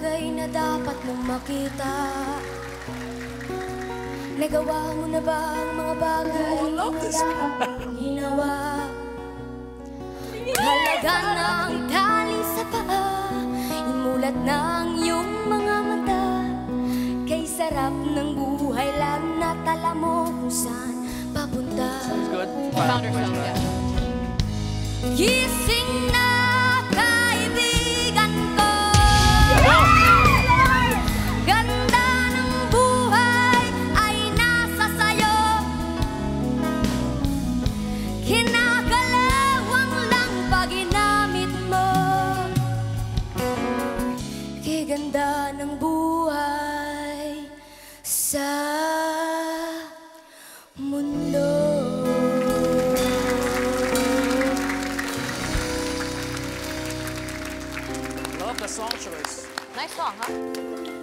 bagay na dapat mong makita Nagawa mo na ba ang mga bagay Oh, na this. dapat mong ginawa? Halaga ng tali sa paa Imulat ng iyong mga mata Kay sarap ng buhay Lalo na't alam mo kung saan papunta Good. Found her phone, yeah. Gising Kinakalawang lang pag ginamit mo Kay ganda ng buhay sa mundo Love the song choice. Nice song, huh?